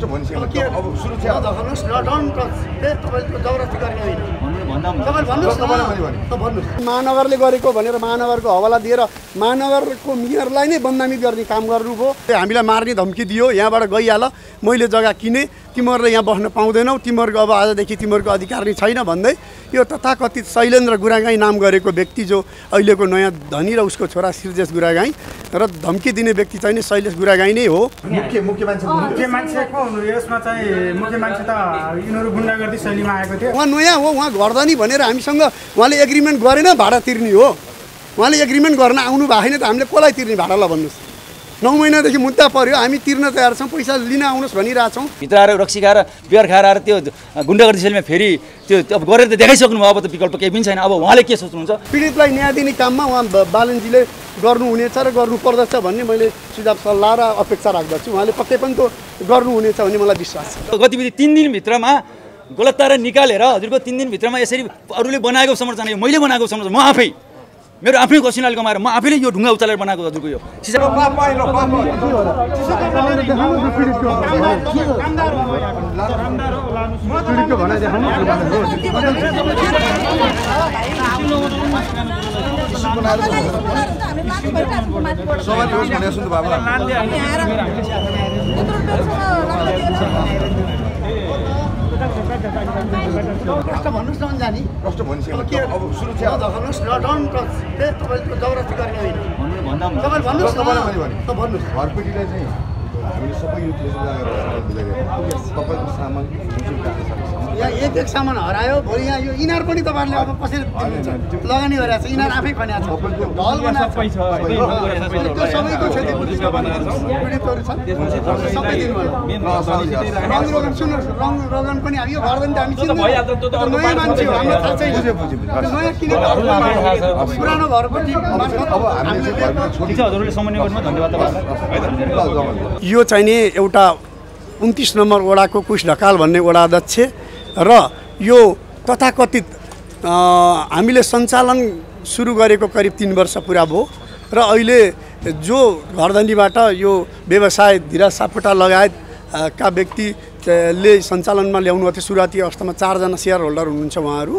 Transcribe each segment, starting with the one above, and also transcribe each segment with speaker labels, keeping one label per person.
Speaker 1: प्रष्ट भनिसकेँ अब सुरक्षा
Speaker 2: तपाईँले त्यो जबरजस्ती गर्ने होइन महानगरले गरेको भनेर महानगरको हवाला दिएर महानगरको मेयरलाई नै बदनामी गर्ने काम गर्नुभयो। हामीलाई मार्ने धम्की दियो यहाँबाट गइहाल। मैले जग्गा किने तिमीहरूले यहाँ बस्न पाउँदैनौ। तिमीहरूको अब आजदेखि तिमीहरूको अधिकार नै छैन भन्दै यो तथाकथित शैलेन्द्र गुरागाई नाम गरेको व्यक्ति जो अहिलेको नयाँ धनी र उसको छोरा सिर्जेश गुरागाई। र धम्की दिने व्यक्ति चाहिँ नि शैलेश गुरागाई नै हो।
Speaker 1: मुख्य मुख्य मान्छे
Speaker 3: मुख्य मान्छेको यसमा चाहिँ मुख्य मान्छे त यिनीहरू गुन्डागर्दी शैलीमा आएको थियो।
Speaker 2: उहाँ नयाँ हो उहाँ गर्दनी भनेर हामीसँग उहाँले एग्रिमेन्ट गरेन भाडा तिर्ने हो। उहाँले एग्रिमेन्ट गर्न आउनु भएको छैन त हामीले कसलाई तिर्ने भाडा ल भन्नुहोस्। नौ महिनादेखि मुद्दा पऱ्यो हामी तिर्न तयार छौँ पैसा लिन आउनुहोस् भनिरहेछौँ
Speaker 4: भित्र आएर रक्सी खाएर बियर खाएर आएर त्यो गुन्डागर्दी शैलीमा फेरि त्यो अब गरेर त देखाइसक्नु भयो अब त विकल्प केही पनि छैन। अब उहाँले के सोच्नुहुन्छ?
Speaker 2: पीडितलाई न्याय दिने काममा उहाँ बालनजीले गर्नुहुनेछ र गर्नुपर्दछ भन्ने मैले सुझाव सल्लाह र अपेक्षा राख्दछु। उहाँले पक्कै पनि त्यो गर्नुहुनेछ भन्ने मलाई विश्वास छ।
Speaker 4: गतिविधि तिन दिनभित्रमा गलत निकालेर हजुरको तिन दिनभित्रमा यसरी अरूले बनाएको संरचना यो मैले बनाएको संरचना म आफै। मेरो आफ्नै कसिनाले कमाएर म आफैले यो ढुङ्गा उचालेर बनाएको हजुरको यो। सिसा
Speaker 2: प्रश्न भन्नुहोस् न अन्जानी।
Speaker 1: प्रष्ट भनिसकेँ
Speaker 2: के
Speaker 1: अब सुरक्षा
Speaker 2: ल भन्नुहोस् न टच त्यो जबरजस्ती गर्ने होइन। तपाईँले भन्नुहोस् न। भन्नुहोस्।
Speaker 1: घरपेटीलाई चाहिँ हामीले सबै लगाएर तपाईँको जुन सामान
Speaker 2: यहाँ एक एक सामान हरायो भोलि यहाँ यो इनार पनि तपाईँहरूले अब कसरी लगानी गरेको छ इनार आफै खन्याएको छ। त्यो सबैको क्षति पीडितहरू छन् सबै दिनु होला रङ रोगन सुन्नुहोस् रङ रोगन पनि यो त हामी चिन्दैनौँ। नयाँ मान्छे हो हामीलाई थाहा छैन नयाँ किनेको पुरानो घरको
Speaker 4: तपाईँलाई।
Speaker 2: यो चाहिँ नि एउटा उन्तिस नम्बर वडाको कुश ढकाल भन्ने वडा अध्यक्ष। र यो तथाकथित हामीले सञ्चालन सुरु गरेको करिब तिन वर्ष पुरा भयो र अहिले जो घरधनीबाट यो व्यवसाय धीरज सापकोटा लगायत का व्यक्तिले सञ्चालनमा ल्याउनु थियो सुरुवाती अवस्थामा चारजना सेयर होल्डर हुनुहुन्छ उहाँहरू।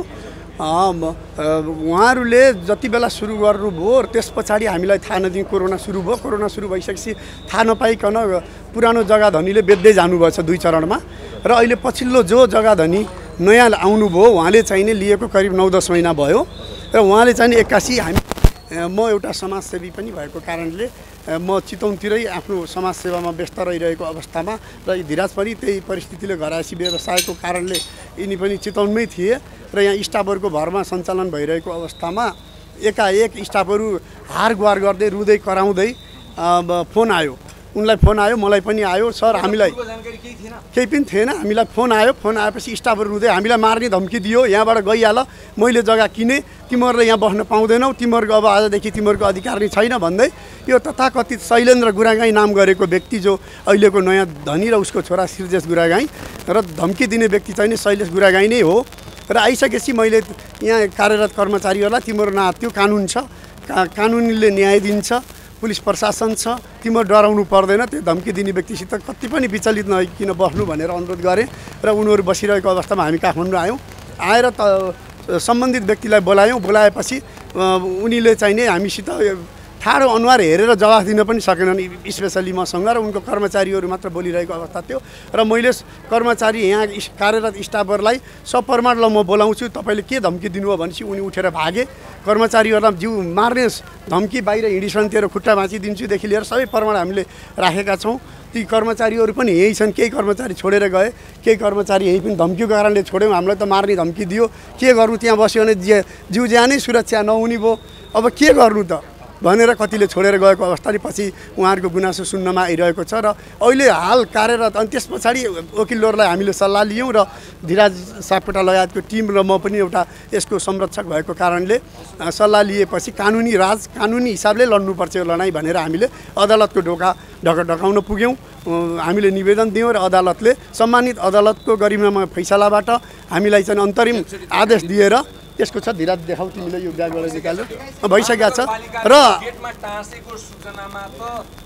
Speaker 2: उहाँहरूले जति बेला सुरु गर्नुभयो त्यस पछाडि हामीलाई थाहा नदिने कोरोना सुरु भयो। कोरोना सुरु भइसकेपछि थाहा नपाइकन पुरानो जग्गा धनीले बेच्दै जानुभएछ दुई चरणमा। र अहिले पछिल्लो जो जग्गा धनी नयाँ आउनुभयो उहाँले चाहिँ नि लिएको करिब नौ दस महिना भयो। र उहाँले चाहिँ एक्कासी हामी म एउटा समाजसेवी पनि भएको कारणले म चितवनतिरै आफ्नो समाजसेवामा व्यस्त रहिरहेको अवस्थामा र धिराज पनि त्यही परिस्थितिले घरायसी व्यवसायको कारणले यिनी पनि चितवनमै थिए र यहाँ स्टाफहरूको भरमा सञ्चालन भइरहेको अवस्थामा एकाएक स्टाफहरू हार गुहार गर्दै रुँदै कराउँदै फोन आयो। उनलाई फोन आयो मलाई पनि आयो। सर हामीलाई केही पनि थिएन। हामीलाई फोन आयो फोन आएपछि स्टाफहरू रुँदै हामीलाई मार्ने धम्की दियो। यहाँबाट गइहाल। मैले जग्गा किने तिमीहरूले यहाँ बस्न पाउँदैनौ। तिमीहरूको अब आजदेखि तिमीहरूको अधिकार नै छैन भन्दै यो तथाकथित शैलेन्द्र गुरागाई नाम गरेको व्यक्ति जो अहिलेको नयाँ धनी र उसको छोरा सिर्जेश गुरागाई र धम्की दिने व्यक्ति चाहिँ नि शैलेश गुरागाई नै हो। र आइसकेपछि मैले यहाँ कार्यरत कर्मचारीहरूलाई तिम्रो न त्यो कानुन छ। का कानुनले न्याय दिन्छ। पुलिस प्रशासन छ तिम्रो डराउनु पर्दैन त्यो धम्की दिने व्यक्तिसित कति पनि विचलित नकिन बस्नु भनेर अनुरोध गरेँ र उनीहरू बसिरहेको अवस्थामा हामी काठमाडौँ आयौँ। आएर त सम्बन्धित व्यक्तिलाई बोलायौँ बोलाएपछि उनीले चाहिँ नि हामीसित ठाडो अनुहार हेरेर जवाफ दिन पनि सकेनन् स्पेसली मसँग र उनको कर्मचारीहरू मात्र बोलिरहेको अवस्था थियो। र मैले कर्मचारी यहाँ कार्यरत स्टाफहरूलाई सप्रमाण ल म बोलाउँछु तपाईँले के धम्की दिनुभयो भनेपछि उनी उठेर भागे। कर्मचारीहरूलाई जिउ मार्ने धम्की बाहिर हिँडिसन्थ्यो र खुट्टा भाँचिदिन्छुदेखि लिएर सबै प्रमाण हामीले राखेका छौँ। ती कर्मचारीहरू पनि यहीँ छन् केही कर्मचारी छोडेर गए केही कर्मचारी यहीँ पनि धम्कीको कारणले छोड्यौँ हामीलाई त मार्ने धम्की दियो। के गर्नु त्यहाँ बस्यो भने जिउ ज्यानै सुरक्षा नहुने भयो। अब के गर्नु त? भनेर कतिले छोडेर गएको अवस्था पछि उहाँहरूको गुनासो सुन्नमा आइरहेको छ र अहिले हाल कार्यरत अनि त्यस पछाडि वकिलहरूलाई हामीले सल्लाह लियौँ र धीराज सापकोटा लगायतको टिम र म पनि एउटा यसको संरक्षक भएको कारणले सल्लाह लिएपछि कानुनी राज कानुनी हिसाबले लड्नुपर्छ यो लडाइँ भनेर हामीले अदालतको ढोका ढक ढकाउन पुग्यौँ हामीले निवेदन दियौँ र अदालतले सम्मानित अदालतको गरिमामा फैसलाबाट हामीलाई चाहिँ अन्तरिम आदेश दिएर त्यसको छ धीराज देखाउ तिमीले यो ब्यागबाट निकाल्यो। भइसकेको छ। र
Speaker 5: गेटमा टाँसेको सूचनामा त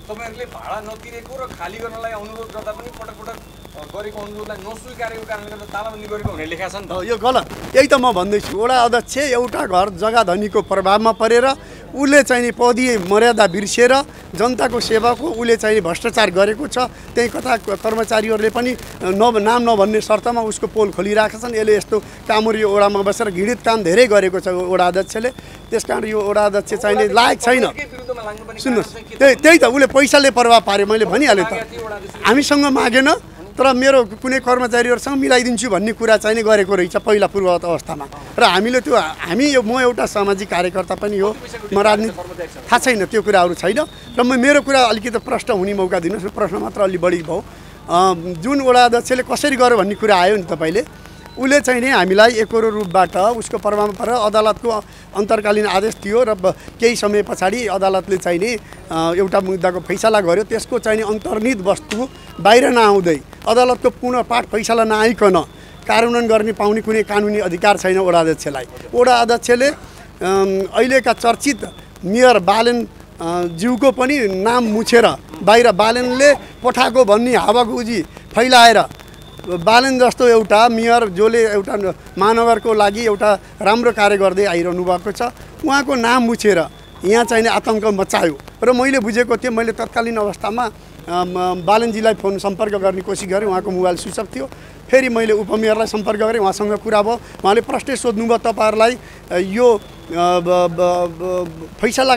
Speaker 5: तपाईँहरूले भाडा नतिरेको र खाली गर्नलाई अनुरोध गर्दा पनि पटक पटक गरेको अनुरोधलाई नस्वीकारेको कारणले गर्दा तालाबन्दी गरेको भनेर लेखा छ नि त
Speaker 2: हो, यो गलत। यही त म भन्दैछु। वडा अध्यक्ष एउटा घर जग्गा धनीको प्रभावमा परेर उसले चाहिँ नि पदीय मर्यादा बिर्सिएर जनताको सेवाको उसले चाहिँ नि भ्रष्टाचार गरेको छ। त्यही कथा कर्मचारीहरूले पनि न नाम नभन्ने शर्तमा उसको पोल खोलिरहेका छन्। यसले यस्तो कामहरू यो ओडामा बसेर घृणित काम धेरै गरेको छ ओडा अध्यक्षले त्यस कारण यो ओडा अध्यक्ष चाहिँ नि लायक छैन। सुन्नुहोस्। त्यही त्यही त उसले पैसाले प्रभाव पार्यो मैले भनिहालेँ त। हामीसँग मागेन। तर मेरो कुनै कर्मचारीहरूसँग मिलाइदिन्छु भन्ने कुरा चाहिँ नि गरेको रहेछ पहिला पूर्ववत अवस्थामा। र हामीले त्यो हामी यो म एउटा सामाजिक कार्यकर्ता पनि हो। म राजनीति थाहा छैन त्यो कुराहरू छैन। र म मेरो कुरा अलिकति प्रश्न हुने मौका दिनुहोस् प्रश्न मात्र अलि बढी भयो। जुन वडा अध्यक्षले कसरी गर्यो भन्ने कुरा आयो नि तपाईँले। उसले चाहिँ नि हामीलाई एकरो रूपबाट उसको प्रभावमा परेर अदालतको अन्तर्कालीन आदेश थियो र केही समय पछाडि अदालतले चाहिँ नि एउटा मुद्दाको फैसला गर्यो। त्यसको चाहिँ नि अन्तर्निहित वस्तु बाहिर नआउँदै अदालतको पूर्ण पाठ फैसला नआइकन कार्यान्वयन गर्ने पाउने कुनै कानुनी अधिकार छैन वडा अध्यक्षलाई। वडा अध्यक्षले अहिलेका चर्चित मेयर बालेन अ, ज्यूको पनि नाम मुछेर बाहिर बालेनले पठाएको भन्ने हावागुजी फैलाएर बालन जस्तो एउटा मेयर जसले एउटा महानगरको लागि एउटा राम्रो कार्य गर्दै आइरहनु भएको छ। उहाँको नाम मुछेर यहाँ चाहिँ आतङ्क मचायो र मैले बुझेको थिएँ मैले तत्कालीन अवस्थामा बालनजीलाई फोन सम्पर्क गर्ने कोसिस गरेँ उहाँको मोबाइल स्विच अफ थियो। फेरि मैले उपमेयरलाई सम्पर्क गरेँ उहाँसँग कुरा भयो। उहाँले प्रश्नै सोध्नुभयो तपाईँहरूलाई यो फैसला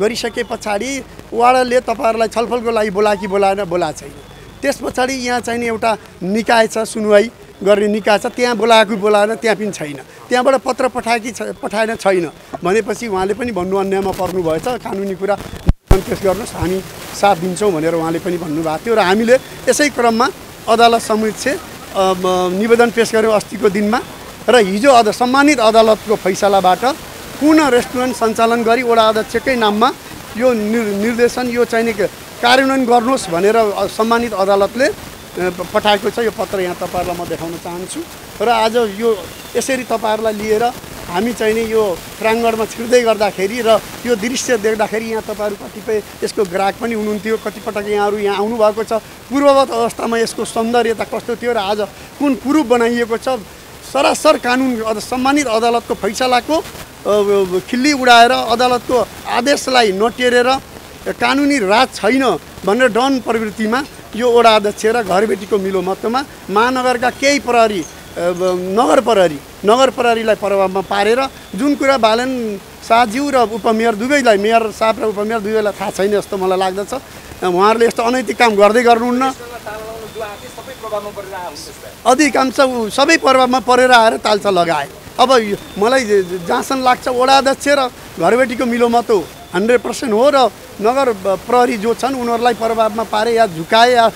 Speaker 2: गरिसके पछाडि वाडाले तपाईँहरूलाई छलफलको लागि बोला कि बोलाएन बोला छैन। त्यस पछाडि यहाँ चाहिँ नि एउटा निकाय छ सुनवाई गर्ने निकाय छ। त्यहाँ बोलाएको बोलाएन त्यहाँ पनि छैन। त्यहाँबाट पत्र पठाएकी छ पठाएन छैन। भनेपछि उहाँले पनि भन्नु अन्यायमा पर्नुभएछ। कानुनी कुरा पेस गर्नुहोस् हामी साथ दिन्छौँ भनेर उहाँले पनि भन्नुभएको थियो। र हामीले यसै क्रममा अदालत समक्ष निवेदन पेस गऱ्यौँ अस्तिको दिनमा। र हिजो अद सम्मानित अदालतको फैसलाबाट पुनः रेस्टुरेन्ट सञ्चालन गरी वडा अध्यक्षकै नाममा यो निर् निर्देशन यो चाहिँ नि कार्यान्वयन गर्नुहोस् भनेर सम्मानित अदालतले पठाएको छ। यो पत्र यहाँ तपाईँहरूलाई म देखाउन चाहन्छु। र आज यो यसरी तपाईँहरूलाई लिएर हामी चाहिँ नि यो प्राङ्गणमा छिर्दै गर्दाखेरि र यो दृश्य देख्दाखेरि यहाँ तपाईँहरू कतिपय यसको ग्राहक पनि हुनुहुन्थ्यो। कतिपटक यहाँहरू यहाँ आउनुभएको छ। पूर्ववत अवस्थामा यसको सौन्दर्यता कस्तो थियो र आज कुन कुरूप बनाइएको छ? सरासर कानुन सम्मानित अदालतको फैसलाको खिल्ली उडाएर अदालतको आदेशलाई नटेरेर कानुनी राज छैन भनेर डन प्रवृत्तिमा यो वडा अध्यक्ष र घरबेटीको मिलोमतोमा महानगरका केही प्रहरी नगर प्रहरी नगर प्रहरीलाई प्रभावमा पारेर जुन कुरा बालन शाहज्यू र उपमेयर दुवैलाई मेयर साहब र उपमेयर दुवैलाई थाहा छैन जस्तो मलाई लाग्दछ। उहाँहरूले यस्तो अनैतिक काम गर्दै गर्नुहुन्न।
Speaker 5: थियो, सबै प्रभावमा परेर
Speaker 2: अधिकांश आएर तालचा लगाए। अब मलाई जहाँसम्म लाग्छ वडा अध्यक्ष र घरबेटीको मिलोमत हो। हन्ड्रेड पर्सेन्ट हो र नगर प्रहरी जो छन् उनीहरूलाई प्रभावमा पारे या झुकाए या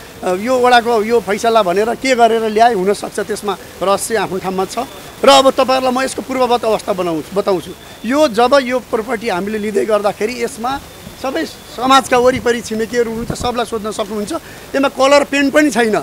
Speaker 2: यो वडाको यो फैसला भनेर के गरेर ल्याए हुनसक्छ त्यसमा रहस्य आफ्नो ठाउँमा छ। र अब तपाईँहरूलाई म यसको पूर्ववत अवस्था बनाउँछु बताउँछु। यो जब यो प्रोपर्टी हामीले लिँदै गर्दाखेरि यसमा सबै समाजका वरिपरि छिमेकीहरू हुनुहुन्छ सबलाई सोध्न सक्नुहुन्छ। यसमा कलर पेन्ट पनि छैन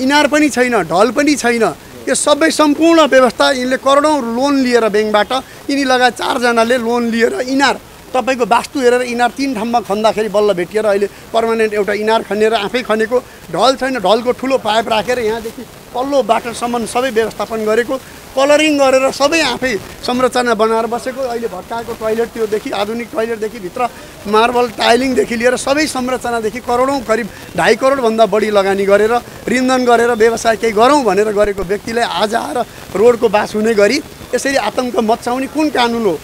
Speaker 2: इनार पनि छैन ढल पनि छैन। यो सबै सम्पूर्ण व्यवस्था यिनले करोडौँ लोन लिएर ब्याङ्कबाट यिनी लगायत चारजनाले लोन लिएर इनार तपाईँको वास्तु हेरेर इनार तिन ठाउँमा खन्दाखेरि बल्ल भेटिएर अहिले पर्मानेन्ट एउटा इनार खनेर आफै खनेको ढल छैन ढलको ठुलो पाइप राखेर यहाँदेखि पल्लो बाटोसम्म सबै व्यवस्थापन गरेको कलरिङ गरेर सबै आफै संरचना बनाएर बसेको अहिले भत्काएको टोइलेट त्योदेखि आधुनिक टोइलेटदेखि भित्र मार्बल टाइलिङदेखि लिएर सबै संरचनादेखि करोडौँ करिब ढाई करोडभन्दा बढी लगानी गरेर रिन्धन गरेर व्यवसाय केही गरौँ भनेर गरेको व्यक्तिलाई आज आएर रोडको बास हुने गरी यसरी आतङ्क मचाउने कुन कानुन हो?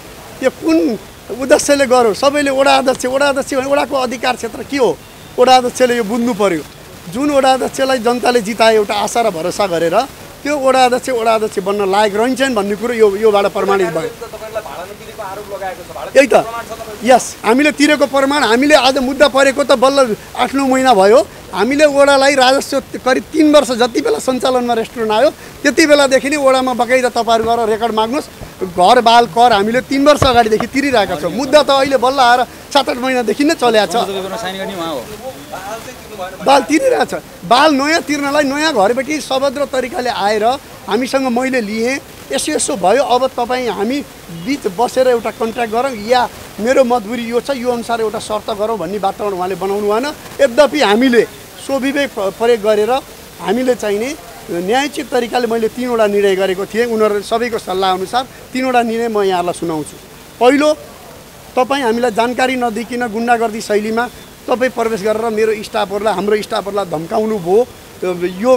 Speaker 2: यो कुन उद्देश्यले गर्यो। सबैले वडा अध्यक्ष वडा अध्यक्ष भने वडाको अधिकार क्षेत्र के हो? वडा अध्यक्षले यो बुझ्नु पर्यो। जुन वडा अध्यक्षलाई जनताले जितायो एउटा आशा र भरोसा गरेर त्यो वडा अध्यक्ष वडा अध्यक्ष बन्न लायक रहन्छन् भन्ने कुरो यो योबाट प्रमाणित भयो। यही त।
Speaker 5: प्रमाण छ तपाईँको?
Speaker 2: यस हामीले तिरेको प्रमाण हामीले आज मुद्दा परेको त बल्ल आठ नौ महिना भयो। हामीले ओडालाई राजस्व करिब तिन वर्ष जति बेला सञ्चालनमा रेस्टुरेन्ट आयो त्यति बेलादेखि नै ओडामा बकाइदा तपाईँहरू गएर रेकर्ड माग्नुहोस्। घर बाल कर हामीले तिन वर्ष अगाडिदेखि तिरिरहेका छौँ। मुद्दा त अहिले बल्ल आएर सात आठ महिनादेखि नै चलेको छ। बाल तिरिरहेछ बाल नयाँ तिर्नलाई नयाँ घरबेटी सभद्र तरिकाले आएर हामीसँग मैले लिएँ। यसो यसो भयो। अब तपाईँ हामी बिच बसेर एउटा कन्ट्र्याक्ट गरौँ या मेरो मजबुरी यो छ यो अनुसार एउटा शर्त गरौँ भन्ने वातावरण उहाँले बनाउनु भएन। यद्यपि हामीले स्वविवेक प्रयोग गरेर हामीले चाहिने न्यायोचित तरिकाले मैले तिनवटा निर्णय गरेको थिएँ। उनीहरू सबैको सल्लाह अनुसार तिनवटा निर्णय म यहाँलाई सुनाउँछु। पहिलो तपाईँ हामीलाई जानकारी नदिइकन गुन्डागर्दी शैलीमा तपाईँ प्रवेश गरेर मेरो स्टाफहरूलाई हाम्रो स्टाफहरूलाई धम्काउनु भयो। यो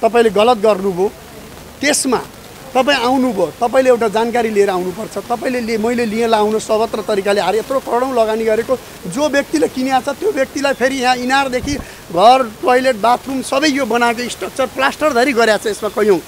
Speaker 2: तपाईँले गलत गर्नुभयो। त्यसमा तपाईँ आउनुभयो तपाईँले एउटा जानकारी लिएर आउनुपर्छ। तपाईँले लिए मैले लिएर आउनु सर्वत्र तरिकाले हार यत्रो करोडौँ लगानी गरेको जो व्यक्तिले किनेको छ त्यो व्यक्तिलाई फेरि यहाँ इनारदेखि घर टोइलेट बाथरुम सबै यो बनाएको स्ट्रक्चर प्लास्टरधरि गरेको छ यसमा कैयौँ।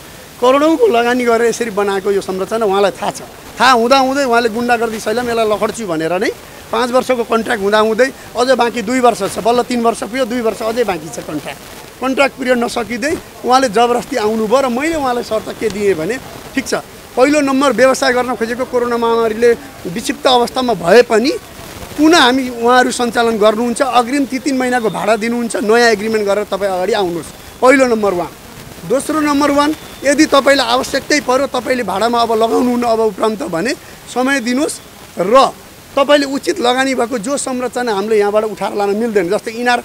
Speaker 2: करोडौँको लगानी गरेर यसरी बनाएको यो संरचना उहाँलाई थाहा छ। थाहा हुँदाहुँदै उहाँले गुन्डागर्दी शैलीमा यसलाई लखड्छु भनेर नै पाँच वर्षको कन्ट्र्याक्ट हुँदाहुँदै अझै बाँकी दुई वर्ष छ। बल्ल तिन वर्ष पुग्यो दुई वर्ष अझै बाँकी छ कन्ट्र्याक्ट कन्ट्र्याक्ट पिरियड नसकिँदै उहाँले जबरजस्ती आउनुभयो र मैले उहाँलाई शर्त के दिएँ भने ठिक छ पहिलो नम्बर व्यवसाय गर्न खोजेको कोरोना महामारीले विक्षिप्त अवस्थामा भए पनि पुनः हामी उहाँहरू सञ्चालन गर्नुहुन्छ अग्रिम ती तिन महिनाको भाडा दिनुहुन्छ नयाँ एग्रिमेन्ट गरेर तपाईँ अगाडि आउनुहोस्। पहिलो नम्बर वान। दोस्रो नम्बर वान यदि तपाईँलाई आवश्यकतै पऱ्यो तपाईँले भाडामा अब लगाउनुहुन्न अब उपरान्त भने समय दिनुहोस् र तपाईँले उचित लगानी भएको जो संरचना हामीले यहाँबाट उठाएर लान मिल्दैन जस्तै इनार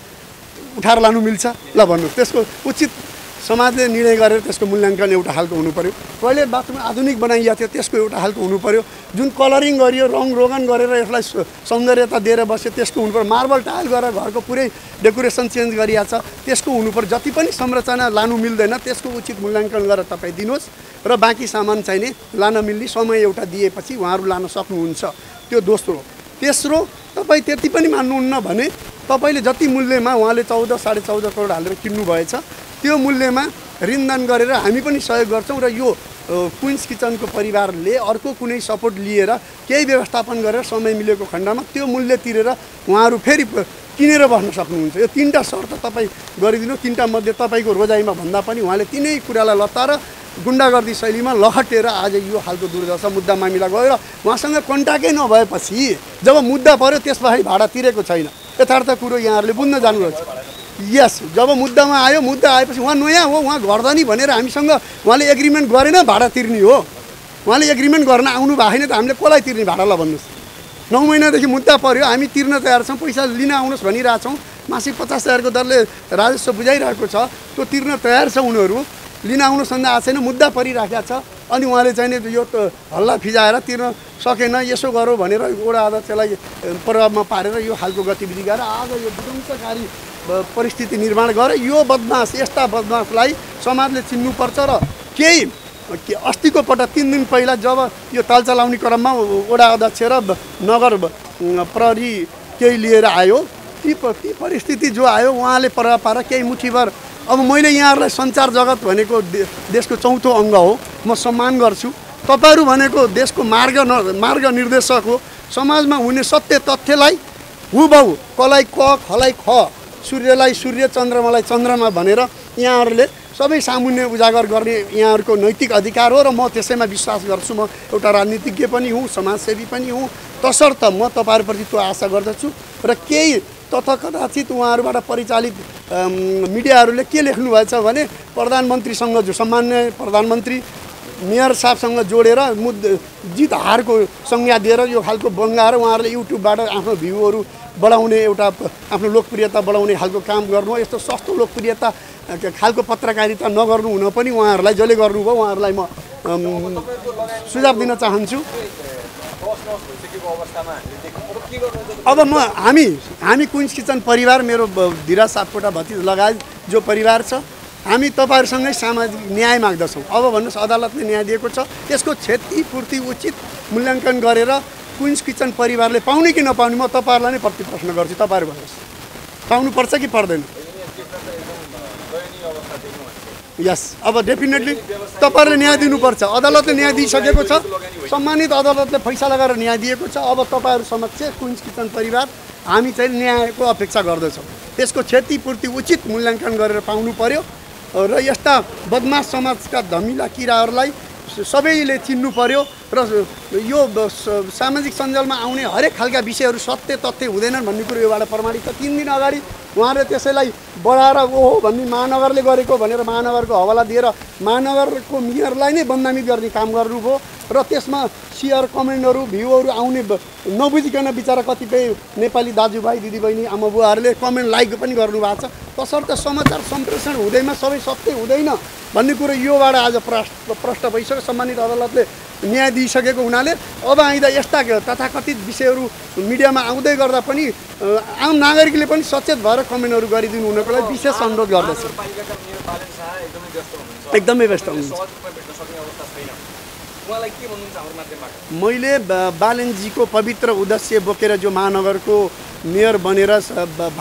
Speaker 2: उठाएर लानु मिल्छ। ल भन्नु त्यसको उचित समाजले निर्णय गरेर त्यसको मूल्याङ्कन एउटा खालको पऱ्यो टोइलेट बाथरुम आधुनिक बनाइएको थियो त्यसको एउटा खालको हुनु पऱ्यो जुन कलरिङ गरियो रङ रोगन गरेर यसलाई सौन्दर्यता दिएर बस्यो त्यसको पऱ्यो मार्बल टाइल गरेर घरको पुरै डेकोरेसन चेन्ज गरिएको छ त्यसको पऱ्यो जति पनि संरचना लानु मिल्दैन त्यसको उचित मूल्याङ्कन गरेर तपाईँ दिनुहोस्। र बाँकी सामान चाहिने लान मिल्ने समय एउटा दिएपछि उहाँहरू लान सक्नुहुन्छ। त्यो दोस्रो तेस्रो तपाईँ त्यति पनि मान्नुहुन्न भने तपाईँले जति मूल्यमा उहाँले चौध साढे चौध करोड हालेर किन्नु भएछ त्यो मूल्यमा ऋणदान गरेर हामी पनि सहयोग गर्छौँ र यो क्विन्स किचनको परिवारले अर्को कुनै सपोर्ट लिएर केही व्यवस्थापन गरेर समय मिलेको खण्डमा त्यो मूल्य तिरेर उहाँहरू फेरि किनेर बस्न सक्नुहुन्छ। यो तिनवटा शर्त तपाईँ गरिदिनु तिनवटा मध्ये तपाईँको रोजाइमा भन्दा पनि उहाँले तिनै कुरालाई लताएर गुन्डागर्दी शैलीमा लहटेर आज यो खालको दुर्दशा मुद्दा मामिला गयो र उहाँसँग कन्ट्याक्टै नभएपछि जब मुद्दा पऱ्यो त्यस पछाडि भाडा तिरेको छैन। यथार्थ कुरो यहाँहरूले बुझ्न जानुपर्छ यस जब मुद्दामा आयो मुद्दा आएपछि उहाँ नयाँ हो उहाँ गर्दा नि भनेर हामीसँग उहाँले एग्रिमेन्ट गरेन भाडा तिर्ने हो। उहाँले एग्रिमेन्ट गर्न आउनु भएको छैन त हामीले कसलाई तिर्ने भाडा ल भन्नुहोस्। नौ महिनादेखि मुद्दा पऱ्यो हामी तिर्न तयार छौँ पैसा लिन आउनुहोस् भनिरहेछौँ। मासिक पचास हजारको दरले राजस्व बुझाइरहेको छ त्यो तिर्न तयार छ उनीहरू। लिन आउनुहोस् भन्दा आएको छैन मुद्दा परिराखेको छ। अनि उहाँले चाहिँ नि यो हल्ला फिजाएर तिर्न सकेन यसो गरौँ भनेर वडा अध्यक्षलाई प्रभावमा पारेर यो खालको गतिविधि गरेर आज यो विध्वंसकारी परिस्थिति निर्माण गरे। यो बदमास यस्ता बदमासलाई समाजले चिन्नुपर्छ र केही के अस्तिको पटक तिन दिन पहिला जब यो ताल चलाउने क्रममा वडा अध्यक्ष र नगर प्रहरी केही लिएर आयो। ती ती परिस्थिति जो आयो उहाँले प्रभाव पारेर केही मुठीभर अब मैले यहाँहरूलाई सञ्चार जगत भनेको देशको चौथो अङ्ग हो। म सम्मान गर्छु। तपाईँहरू भनेको देशको मार्ग न मार्ग निर्देशक हो। समाजमा हुने सत्य तथ्यलाई हुबहु कलाई क खलाई ख सूर्यलाई सूर्य चन्द्रमालाई चन्द्रमा भनेर यहाँहरूले सबै सामुन्य उजागर गर्ने यहाँहरूको नैतिक अधिकार हो र म त्यसैमा विश्वास गर्छु। म एउटा राजनीतिज्ञ पनि हुँ समाजसेवी पनि हुँ। तसर्थ म तपाईँहरूप्रति त्यो आशा गर्दछु र केही तथाकथित उहाँहरूबाट परिचालित मिडियाहरूले के लेख्नु भएछ भने प्रधानमन्त्रीसँग जो सामान्य प्रधानमन्त्री मेयर साहबसँग जोडेर मुद्द जित हारको संज्ञा दिएर यो खालको बङ्गाएर उहाँहरूले युट्युबबाट आफ्नो भ्यूहरू बढाउने एउटा आफ्नो लोकप्रियता बढाउने खालको काम गर्नु यस्तो सस्तो लोकप्रियता खालको पत्रकारिता नगर्नु हुन पनि उहाँहरूलाई जसले गर्नुभयो उहाँहरूलाई म सुझाव दिन चाहन्छु। अब म हामी हामी क्विन्स किचन परिवार मेरो धिराज सापकोटा भतिज लगायत जो परिवार छ हामी तपाईँहरूसँगै सामाजिक न्याय माग्दछौँ। अब भन्नुहोस् अदालतले न्याय दिएको छ यसको क्षतिपूर्ति उचित मूल्याङ्कन गरेर क्विन्स किचन परिवारले पाउने कि नपाउने म तपाईँहरूलाई नै प्रति प्रश्न गर्छु। तपाईँहरू भन्नुहोस्। पाउनुपर्छ कि पर्दैन? यस अब डेफिनेटली तपाईँहरूले न्याय दिनुपर्छ। अदालतले न्याय दिइसकेको छ। सम्मानित अदालतले फैसला गरेर न्याय दिएको छ। अब तपाईँहरू समक्ष क्विन्स किचन परिवार हामी चाहिँ न्यायको अपेक्षा गर्दछौँ। त्यसको क्षतिपूर्ति उचित मूल्याङ्कन गरेर पाउनु पर्यो। र यस्ता बदमास समाजका धमिला किराहरूलाई सबैले चिन्नु पर्यो। र यो सामाजिक सञ्जालमा आउने हरेक खालका विषयहरू सत्य तथ्य हुँदैनन् भन्ने कुरो योबाट प्रमाणित छ। तिन दिन अगाडि उहाँले त्यसैलाई बढाएर ओहो भन्ने महानगरले गरेको भनेर महानगरको हवाला दिएर महानगरको मेयरलाई नै बदनामी गर्ने काम गर्नुभयो र त्यसमा सेयर कमेन्टहरू भ्यूहरू आउने नबुझिकन बिचरा कतिपय नेपाली दाजुभाइ दिदीबहिनी आमा बुवाहरूले कमेन्ट लाइक पनि गर्नुभएको छ। तसर्थ समाचार सम्प्रेषण हुँदैमा सबै सत्य हुँदैन। भन्ने कुरो योबाट आज प्रष्ट प्रष्ट भइसक्यो। सम्मानित अदालतले न्याय दिइसकेको हुनाले अब आइँदा यस्ता तथाकथित विषयहरू मिडियामा आउँदै गर्दा पनि आम नागरिकले पनि सचेत भएर कमेन्टहरू गरिदिनु हुनको लागि विशेष अनुरोध गर्दछु।
Speaker 5: एकदमै व्यस्त हुनुहुन्छ।
Speaker 2: मैले बालनजीको पवित्र उद्देश्य बोकेर जो महानगरको मेयर बनेर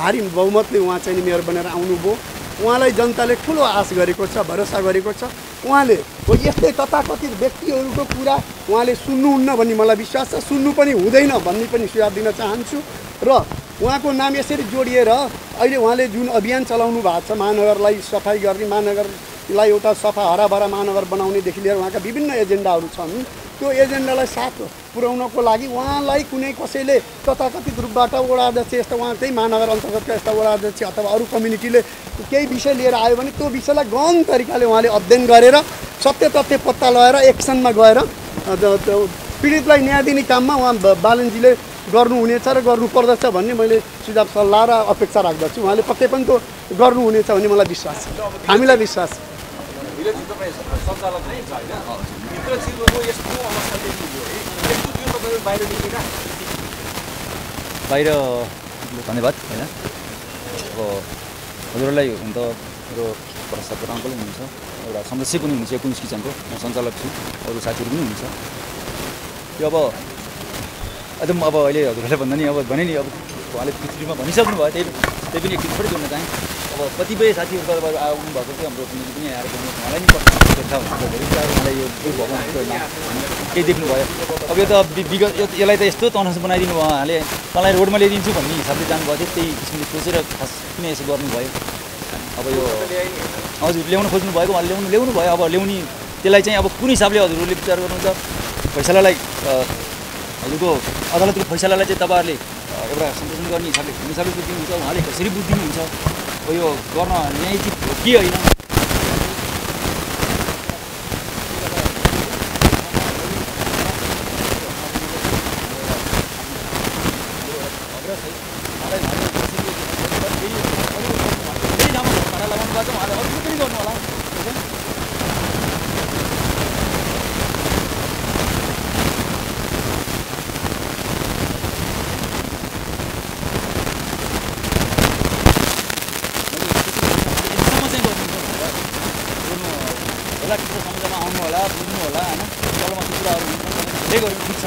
Speaker 2: भारी बहुमतले उहाँ चाहिँ मेयर बनेर आउनुभयो। उहाँलाई जनताले ठुलो आश गरेको छ भरोसा गरेको छ। उहाँले हो यस्तै तथाकथित व्यक्तिहरूको कुरा उहाँले सुन्नुहुन्न भन्ने मलाई विश्वास छ। सुन्नु पनि हुँदैन भन्ने पनि सुझाव दिन चाहन्छु। र उहाँको नाम यसरी जोडिएर अहिले उहाँले जुन अभियान चलाउनु भएको छ महानगरलाई सफाइ गर्ने महानगरलाई एउटा सफा हराभरा महानगर बनाउनेदेखि लिएर उहाँका विभिन्न एजेन्डाहरू छन्। त्यो एजेन्डालाई साथ पुर्याउनको लागि उहाँलाई कुनै कसैले तथाकथित रूपबाट वडा अध्यक्ष यस्तो उहाँ त्यही महानगर अन्तर्गतका यस्ता वडा अध्यक्ष अथवा अरू कम्युनिटीले केही विषय लिएर आयो भने त्यो विषयलाई गहन तरिकाले उहाँले अध्ययन गरेर सत्य तथ्य पत्ता लगाएर एक्सनमा गएर पीडितलाई न्याय दिने काममा उहाँ बालनजीले गर्नुहुनेछ र गर्नुपर्दछ भन्ने मैले सुझाव सल्लाह र अपेक्षा राख्दछु। उहाँले पक्कै पनि त्यो गर्नुहुनेछ भन्ने मलाई विश्वास छ। हामीलाई विश्वास छ।
Speaker 5: बाहिर
Speaker 4: धन्यवाद होइन अब हजुरहरूलाई हुन त मेरो प्रस्तावको अङ्कल हुनुहुन्छ एउटा सदस्य पनि हुनुहुन्छ कुन्स किचनको म सञ्चालक छु अरू साथीहरू पनि हुनुहुन्छ त्यो अब एकदम अब अहिले हजुरहरूले भन्दा नि अब भने नि अब उहाँले पृथ्वीमा भनिसक्नु भयो। त्यही त्यही पनि एकचोटि थोरै जोड्न चाहेँ। अब कतिपय साथीहरू त अब आउनु भएको थियो हाम्रो कुनै पनि आएर बोल्नु उहाँलाई नि धेरै। कुरा उहाँलाई यो नाम केही देख्नुभयो अब यो त विगत यसलाई त यस्तो तनस बनाइदिनु भयो उहाँले। तँलाई रोडमा ल्याइदिन्छु भन्ने हिसाबले जानुभएको थियो। त्यही किसिमले सोचेर खास किन यसो गर्नुभयो। अब यो हजुर ल्याउनु खोज्नु भएको। उहाँले ल्याउनु ल्याउनु भयो। अब ल्याउने त्यसलाई चाहिँ अब कुन हिसाबले हजुरहरूले विचार गर्नुहुन्छ। फैसलालाई हजुरको अदालतको फैसलालाई चाहिँ तपाईँहरूले एउटा सम्प्रेषण गर्ने हिसाबले हिसाबले बुझिदिनुहुन्छ उहाँले कसरी बुझिदिनुहुन्छ यो गर्न न्यायिक हो कि होइन फेरि लामो धारा लगाउनु भएको छ उहाँले अरू पनि गर्नु होला यसम्म चाहिँ गर्नुहुन्छ गर्नु होला ठिक छ समस्यामा आउनु होला बुझ्नु होला होइन तलमा त्यो कुराहरू गर्नु ठिक छ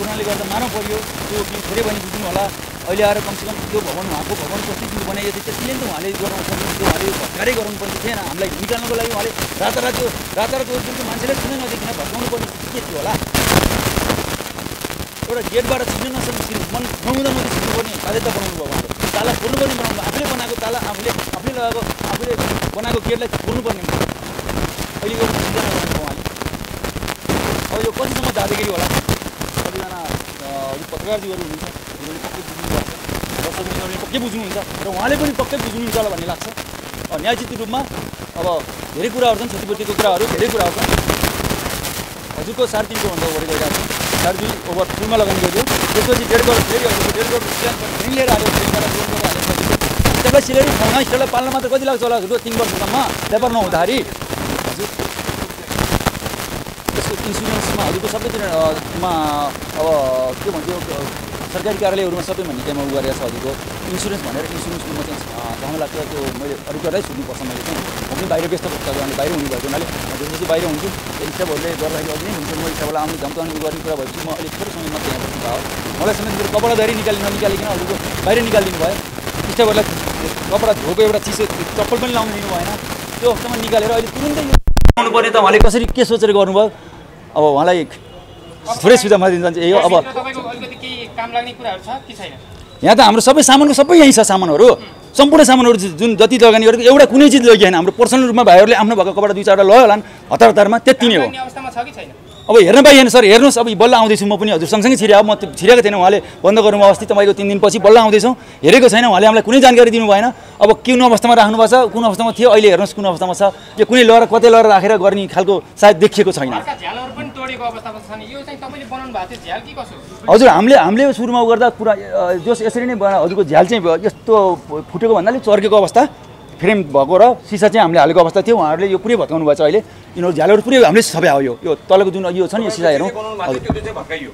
Speaker 4: कुराले गर्दा मानव पऱ्यो त्यो कि धेरै भने बुझ्नु होला। अहिले आएर कमसेकम त्यो भवन उहाँको भवन कति दिन बनाइएको थियो त्यसले त उहाँले गराउनु सक्नु त्यो उहाँले भत्कारै गराउनु पर्ने थिएन। हामीलाई निकाल्नुको लागि उहाँले रातारात त्यो रातारात त्यो जुन चाहिँ मान्छेले कुनै नदेखिन भत्काउनु पर्ने के थियो होला? एउटा गेटबाट छिर्न नसक्ने मन नहुँदा मात्रै छिर्नुपर्ने बाध्यता बनाउनु भयो उहाँले। ताला खोल्नुपर्ने बनाउनु आफूले बनाएको ताला आफूले आफूले लगाएको आफूले बनाएको गेटलाई खोल्नुपर्ने अहिले यो चिन्ता नगर्नु उहाँले अब यो कतिसम्म जाँदाखेरि होला कतिजना पत्रकारजीहरू हुनुहुन्छ उनीहरूले पक्कै बुझ्नुहुन्छ दर्शक मित्रहरूले पक्कै बुझ्नुहुन्छ र उहाँले पनि पक्कै बुझ्नुहुन्छ होला भन्ने लाग्छ न्यायचित रूपमा अब धेरै कुराहरू छन् क्षतिपूर्तिको कुराहरू धेरै कुराहरू छन् हजुरको साढे तिनको भन्दा ओभर गइरहेको छ साढे दुई ओभर फुलमा लगाउनु गयो त्यसपछि डेढ करोड फेरि डेढ करोड फेरि लिएर आयो त्यसलाई सिलेरी ठाउँमा स्टेटलाई पाल्न मात्र कति लाग्छ होला तिन वर्षसम्म व्यापार नहुँदाखेरि इन्सुरेन्समा हजुरको सबैतिर अ, मा अब के भन्छ सरकारी कार्यालयहरूमा सबैमा निकायमा उ गरेको छ हजुरको इन्सुरेन्स भनेर इन्सुरेन्सको म चाहिँ कहाँ लाग्छ त्यो मैले अरू कुरालाई सोध्नुपर्छ मैले चाहिँ म पनि बाहिर व्यस्त कारणले बाहिर हुनु भएको हुनाले जस्तो बाहिर हुन्छु स्टाफहरूले गर्दाखेरि अघि नै हुन्छ म स्टाफलाई आउने धम्काउने गर्ने कुरा भएपछि म अलिक थोरै समयमा त्यहाँ बस्नु भयो मलाई समेत मेरो कपडा धरी निकालि ननिकालिकन हजुरको बाहिर निकालिदिनु भयो स्टाफहरूलाई कपडा धोएको एउटा चिसो चप्पल पनि लाउनु दिनु भएन त्यो अवस्थामा निकालेर अहिले तुरुन्तै यो आउनु पर्ने त उहाँले कसरी के सोचेर गर्नुभयो अब उहाँलाई थोरै सुझाव दिन चाहन्छु ए हो अब यहाँ त हाम्रो सबै सामानको सबै यहीँ छ सामानहरू। सम्पूर्ण सामानहरू जुन जति लगानी गरेको एउटा कुनै चिज लगिएन हाम्रो पर्सनल रूपमा भाइहरूले आफ्नो भएको कपडा दुई चारवटा लयो होला हतार हतारमा त्यति नै हो। अब हेर्न पाइएन सर हेर्नुहोस् अब बल्ल आउँदैछु म पनि। हजुर सँगसँगै छिरेको म छिरेको थिएन उहाँले बन्द गर्नु अस्ति तपाईँको तिन दिनपछि बल्ल आउँदैछौँ। हेरेको छैन उहाँले हामीलाई कुनै जानकारी दिनु भएन। अब कुन अवस्थामा राख्नु भएको छ कुन अवस्थामा थियो अहिले हेर्नुहोस् कुन अवस्थामा छ। यो कुनै लहर कतै लहर राखेर गर्ने खालको सायद देखिएको छैन।
Speaker 5: तोडेको
Speaker 6: अवस्थामा छ नि यो चाहिँ तपाईँले बनाउनु भएको थियो झ्याल कि कसो?
Speaker 4: हजुर हामीले हामीले सुरुमा गर्दा पुरा जस यसरी नै बना- हजुरको झ्याल चाहिँ यस्तो फुटेको भन्नाले चर्केको अवस्था फ्रेम भएको र सिसा चाहिँ हामीले हालेको अवस्था थियो। उहाँहरूले यो पुरै भत्काउनु भएको छ अहिले। यिनीहरू झ्यालहरू पुरै हामीले सबै आयो यो। यो तलको जुन यो छ नि यो सिसा हेरौँ।
Speaker 5: त्यो चाहिँ भत्काइयो।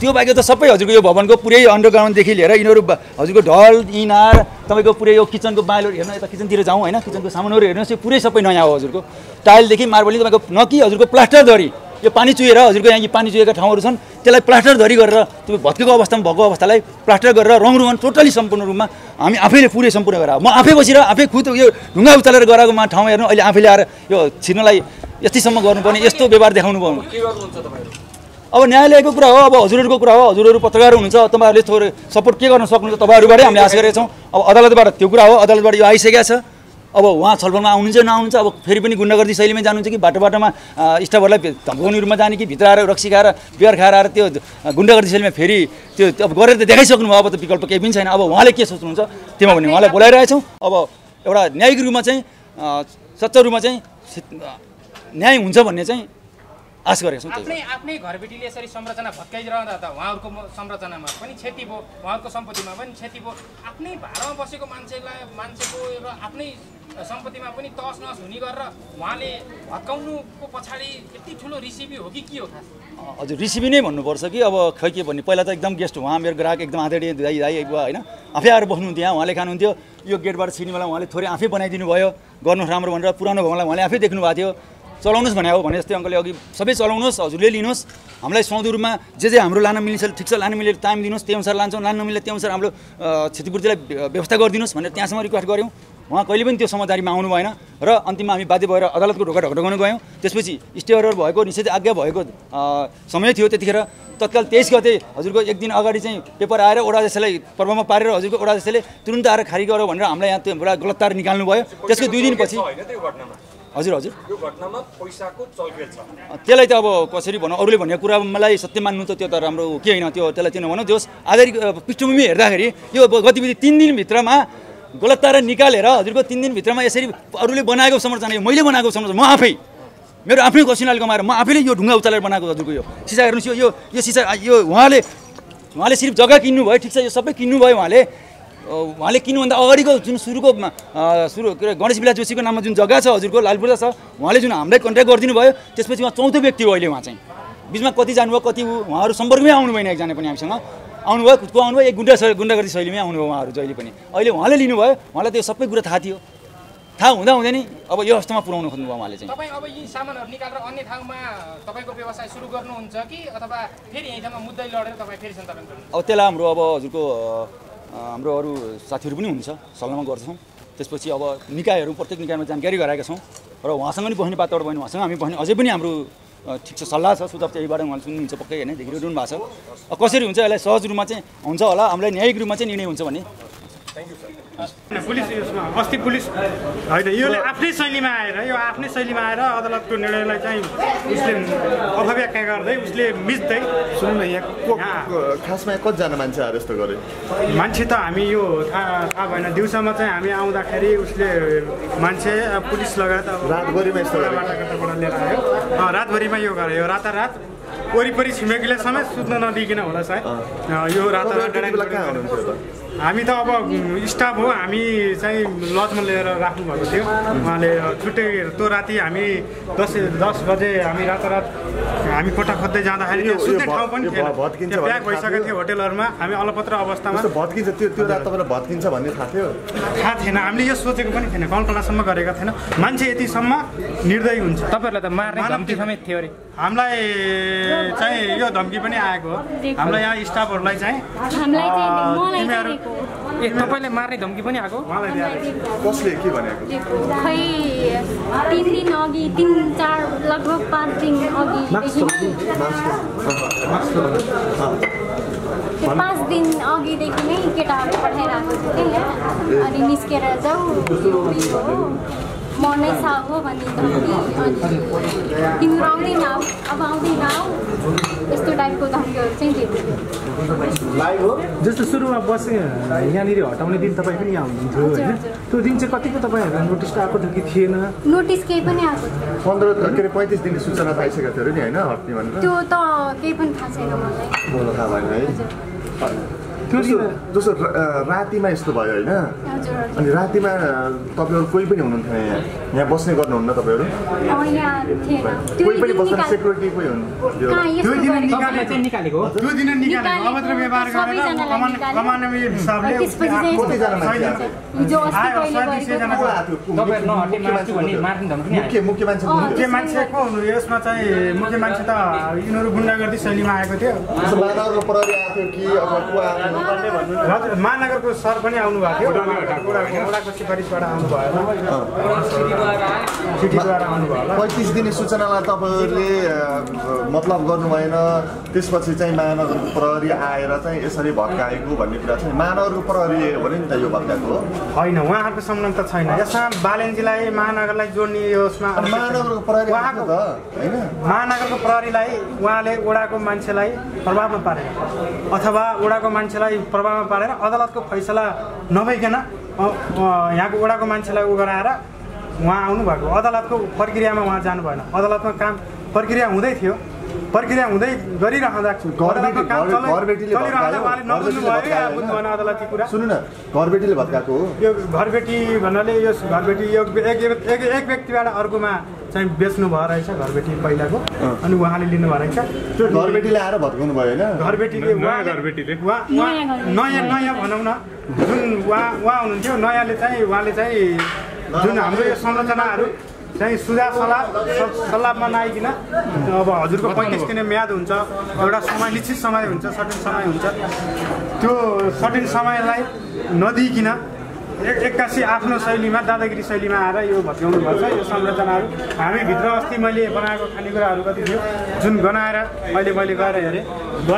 Speaker 4: त्यो बाहेक त सबै हजुरको यो भवनको पुरै अन्डरग्राउन्डदेखि लिएर यिनीहरू हजुरको ढल इनार तपाईँको पुरै यो किचनको बालहरू हेर्नु यता किचनतिर जाउँ होइन? किचनको सामानहरू हेर्नुहोस् यो पुरै सबै नयाँ हो हजुरको। टाइलदेखि मार्बलिङ तपाईँको न कि हजुरको प्लास्टर धरी। यो पानी चुहेर हजुरको यहाँ पानी चुहेका ठाउँहरू छन् त्यसलाई प्लास्टर धरी गरेर त्यो भत्केको अवस्थामा भएको अवस्थालाई प्लास्टर गरेर रङ रुमन टोटली सम्पूर्ण रूपमा हामी आफैले पुरै सम्पूर्ण गरेर म आफै बसेर आफै खुद यो ढुङ्गा उचालेर गराएको मा ठाउँ हेर्नु अहिले आफैले आएर यो छिर्नलाई यतिसम्म गर्नुपर्ने यस्तो व्यवहार देखाउनु
Speaker 5: तपाईँहरू
Speaker 4: अब न्यायालयको कुरा हो अब हजुरहरूको कुरा हो हजुरहरू पत्रकार हुनुहुन्छ तपाईँहरूले थोरै सपोर्ट के गर्न सक्नुहुन्छ तपाईँहरूबाटै हामीले आशा गरेका छौँ। अब अदालतबाट त्यो कुरा हो अदालतबाट यो आइसकेको छ। अब उहाँ छलफलमा आउनुहुन्छ नआउनुहुन्छ अब फेरि पनि गुन्डागर्दी शैलीमै जानुहुन्छ कि बाटो बाटोमा स्टाफहरूलाई धम्काउने रूपमा जाने कि भित्र आएर रक्सी खाएर बियर खाएर आएर त्यो अँ, गुन्डागर्दी शैलीमा फेरि त्यो अब गरेर त देखाइसक्नु भयो अब त विकल्प केही पनि छैन। अब उहाँले के सोच्नुहुन्छ त्यसमा भने उहाँलाई बोलाइरहेछौँ। अब एउटा न्यायिक रूपमा चाहिँ सच्चा रूपमा चाहिँ न्याय हुन्छ भन्ने चाहिँ आश गरेका छौँ।
Speaker 6: आफ्नै आफ्नै घरबेटीले यसरी संरचना भत्काइरहँदा त उहाँहरूको संरचनामा पनि क्षति भयो। उहाँहरूको सम्पत्तिमा पनि क्षति भयो। आफ्नै भाडामा बसेको मान्छेलाई मान्छेको र आफ्नै सम्पत्तिमा पनि तहस नहस हुने गरेर उहाँले भत्काउनुको पछाडि यति ठुलो रिसिपी हो कि के हो खास?
Speaker 4: हजुर रिसिभी नै भन्नुपर्छ कि। अब खै के भन्ने पहिला त एकदम गेस्ट उहाँ मेरो ग्राहक एकदम आदरणीय दाइ दाइ बुवा होइन? आफै आएर बस्नुहुन्थ्यो यहाँ उहाँले खानुहुन्थ्यो। यो गेटबाट छिर्ने बेला उहाँले थोरै आफै बनाइदिनु भयो गर्नुहोस् राम्रो भनेर पुरानो भवनलाई उहाँले आफै देख्नु भएको थियो। चलाउनुहोस् भने हो भने जस्तै अङ्कलले अघि सबै चलाउनुहोस् हजुरले लिनुहोस्। हामीलाई सौदो रूपमा जे जे हाम्रो लान मिल्छ ठिक छ लान मिलेर टाइम दिनुहोस् त्यही अनुसार लान्छौँ। लान नमिले त्यही अनुसार हाम्रो क्षतिपूर्तिलाई व्य- व्यवस्था गरिदिनुहोस् भनेर त्यहाँसम्म रिक्वेस्ट गऱ्यौँ। उहाँ कहिले पनि त्यो समझदारीमा आउनु भएन र अन्तिममा हामी बाध्य भएर अदालतको ढोका ढोका ढोकाउनु गयौँ। त्यसपछि स्टे अर्डर भएको निषेध आज्ञा भएको समय थियो त्यतिखेर। तत्काल तेइस गते हजुरको एक दिन अगाडि चाहिँ पेपर आएर ओडा अध्यक्षलाई प्रभावमा पारेर हजुरको ओडा अध्यक्षले तुरन्त आएर खारिज गरौँ भनेर हामीलाई यहाँ त्यो एउटा गलत तार निकाल्नु भयो त्यसको दुई दिनपछि हजुर हजुर।
Speaker 5: यो घटनामा पैसाको चलखेल छ।
Speaker 4: त्यसलाई त अब कसरी भनौँ? अरूले भनेको कुरा मलाई सत्य मान्नु त त्यो त राम्रो के होइन त्यो? त्यसलाई त्यो नभनौँ। त्यो आधारित पृष्ठभूमि हेर्दाखेरि यो गतिविधि तिन दिनभित्रमा गलत तारा निकालेर हजुरको तिन दिनभित्रमा यसरी अरूले बनाएको संरचना यो मैले बनाएको संरचना म आफै। मेरो आफ्नै कसिनाले कमाएर म आफैले यो ढुङ्गा उचालेर बनाएको हजुरको यो। सिसा हेर्नुहोस् यो यो सिसा यो उहाँले उहाँले सिर्फ जग्गा किन्नु भयो ठिक छ यो सबै किन्नु भयो उहाँले। उहाँले किन्नुभन्दा अगाडिको जुन सुरुको सुरु के अरे गणेश विलास जोशीको नाममा जुन जग्गा छ हजुरको लालपुरा छ उहाँले जुन हामीलाई कन्ट्याक्ट गरिदिनु भयो त्यसपछि उहाँ चौथो व्यक्ति हो अहिले उहाँ चाहिँ। बिचमा कति जानुभयो कति उहाँहरू सम्पर्कमै आउनु भएन एकजना पनि हामीसँग। आउनुभयो को आउनुभयो? एक गुन्डा गुन्डागर्दी शैलीमै आउनुभयो उहाँहरू जहिले पनि। अहिले उहाँले लिनुभयो उहाँलाई त्यो सबै कुरा थाहा थियो। थाहा हुँदा हुँदै नि अब यो अवस्थामा पुऱ्याउनु खोज्नुभयो उहाँले चाहिँ।
Speaker 6: तपाईँ अब यी सामानहरू निकालेर अन्य ठाउँमा तपाईँको व्यवसाय सुरु गर्नुहुन्छ कि अथवा फेरि यही ठाउँमा मुद्दै लडेर तपाईँ फेरि
Speaker 4: अब त्यसलाई हाम्रो अब हजुरको हाम्रो अरू साथीहरू पनि हुनुहुन्छ सल्लाहमा गर्छौँ। त्यसपछि अब निकायहरू प्रत्येक निकायमा जानकारी गराएका छौँ। र उहाँसँग पनि बस्ने बातबाट बहिनी उहाँसँग हामी बस्ने अझै पनि हाम्रो ठिक छ सल्लाह छ। सुझाव चाहिँ यहीबाट उहाँले सुन्नुहुन्छ पक्कै होइन? देखिरहनु भएको छ। कसरी हुन्छ यसलाई सहज रूपमा चाहिँ हुन्छ होला। हामीलाई न्यायिक रूपमा चाहिँ निर्णय हुन्छ भने
Speaker 7: पुलिस। यसमा अस्ति पुलिस होइन योले आफ्नै शैलीमा आएर यो आफ्नै शैलीमा आएर अदालतको निर्णयलाई चाहिँ उसले अपव्याख्या गर्दै उसले मिच्दै।
Speaker 1: सुन्नु न यहाँ खासमा यहाँ कतिजना मान्छे अरेस्ट गरे?
Speaker 7: मान्छे त हामी यो थाहा थाहा भएन। दिउँसोमा चाहिँ हामी आउँदाखेरि उसले मान्छे पुलिस लगायत अब
Speaker 1: रातभरिमा यस्तो
Speaker 7: लिएर आयो। रातभरिमा यो गर्यो रातारात। वरिपरि छिमेकीले समेत सुत्न नदिकन होला सायद। यो रातारात हामी त अब स्टाफ हो हामी चाहिँ लजमा लिएर राख्नुभएको थियो। उहाँले छुट्टै त्यो राति हामी दस दस बजे हामी रातारात हामी कोठा खोज्दै जाँदाखेरि सुत्ने ठाउँ पनि थिएन।
Speaker 1: थाहा
Speaker 7: भइसकेको
Speaker 1: थियो?
Speaker 7: होटेलहरूमा। हामी अलपत्र अवस्थामा
Speaker 1: भत्किन्छ त्यो त्यो रात तपाईँलाई भत्किन्छ भन्ने थाहा थियो।
Speaker 7: थाहा थिएन। हामीले यो सोचेको पनि थिएन। कल्पनासम्म गरेका थिएन। मान्छे यतिसम्म निर्दय हुन्छ।
Speaker 6: तपाईँहरूलाई त मार्ने
Speaker 7: मानव
Speaker 6: धम्की समेत थियो अरे।
Speaker 7: हामीलाई चाहिँ यो धम्की पनि आएको हो। हामीलाई यहाँ स्टाफहरूलाई चाहिँ
Speaker 6: ए तपाईँलाई मार्ने धम्की पनि आएको?
Speaker 1: कसले के भनेको?
Speaker 8: खै तिन दिन अघि तिन चार लगभग पाँच दिन अघिदेखि त्यो पाँच दिन अघिदेखि नै केटाहरू पठाइरहेको थियो कि। अनि निस्केर जाऊ। यो उयो हो भन्ने तिम्रो आउँदैन अब आउँदैन यस्तो टाइपको धम्कीहरू चाहिँ दिएको
Speaker 3: जस्तो सुरुमा बसे यहाँनिर हटाउने दिन तपाईँ पनि यहाँ हुनुहुन्थ्यो होइन। त्यो दिन चाहिँ कतिको तपाईँहरूलाई नोटिस आएको थियो कि थिएन
Speaker 8: नोटिस केही पनि आएको थियो
Speaker 1: पन्ध्र के अरे पैँतिस दिनको सूचना पाइसकेको थियो अरे नि होइन हट्ने भनेर
Speaker 8: त्यो त केही पनि थाहा छैन मलाई
Speaker 1: थाहा भएन है
Speaker 3: त्यो
Speaker 1: जस्तो रातिमा यस्तो भयो होइन? अनि रातिमा तपाईँहरू कोही पनि हुनुहुन्थेन यहाँ? यहाँ बस्ने गर्नुहुन्न तपाईँहरू कोही पनि
Speaker 8: दिन
Speaker 1: बस्दैन
Speaker 8: निकाल-
Speaker 1: सेक्युरिटी कोही हुनु
Speaker 3: त्यो दिन निकालेको
Speaker 7: त्यो निकालेको अभद्र व्यवहार गरेर कमान हिसाबले
Speaker 1: मुख्य मुख्य मान्छे?
Speaker 7: मुख्य यसमा चाहिँ मुख्य मान्छे त यिनीहरू गुन्डागर्दी शैलीमा आएको थियो महानगरको सर पनि आउनु भएको थियो वडाको सिफारिसबाट आउनु
Speaker 1: पैँतिस दिने सूचनालाई तपाईँहरूले मतलब गर्नु भएन। त्यसपछि चाहिँ महानगरको प्रहरी आएर चाहिँ यसरी भत्काएको भन्ने कुरा चाहिँ महानगरको प्रहरी हो भने नि त यो भत्काएको हो।
Speaker 7: होइन उहाँहरूको संलग्न त छैन। यसमा बालेन्जीलाई महानगरलाई जोड्ने यसमा
Speaker 1: महानगरको प्रहरी
Speaker 7: उहाँको
Speaker 1: त होइन?
Speaker 7: महानगरको प्रहरीलाई उहाँले वडाको मान्छेलाई प्रभावमा पारेर अथवा वडाको मान्छेलाई प्रभावमा पारेर अदालतको फैसला नभइकन यहाँको वडाको मान्छेलाई उ गराएर उहाँ आउनुभएको अदालतको प्रक्रियामा उहाँ जानु भएन। अदालतमा काम प्रक्रिया हुँदै थियो। प्रक्रिया हुँदै गरिरहँदा
Speaker 1: घरबेटीले भत्काएको हो।
Speaker 7: यो घरबेटी भन्नाले यो घरबेटी यो एक एक एक एक व्यक्तिबाट अर्कोमा चाहिँ बेच्नु भयो रहेछ घरबेटी पहिलाको। अनि उहाँले लिनु भयो रहेछ। त्यो
Speaker 1: घरबेटीले आएर भत्काउनु भयो होइन?
Speaker 7: घरबेटीले उहाँ घरबेटीले। उहाँ।
Speaker 8: नयाँ
Speaker 7: नयाँ भनौँ न। जुन उहाँ उहाँ हुनुहुन्थ्यो नयाँले चाहिँ उहाँले चाहिँ जुन हाम्रो यो संरचनाहरू चाहिँ सुझाव सल्लाह सल्लाहमा नआइकन अब हजुरको पैँतिस दिने म्याद हुन्छ एउटा समय निश्चित समय हुन्छ सर्टेन समय हुन्छ। त्यो सर्टेन समयलाई नदिइकन एक एक्कासी आफ्नो शैलीमा दादागिरी शैलीमा आएर यो भत्काउनु भएको छ यो संरचनाहरू हामीभित्र अस्ति मैले बनाएको खानेकुराहरू कति थियो जुन गनाएर अहिले मैले गएर हेरेँ।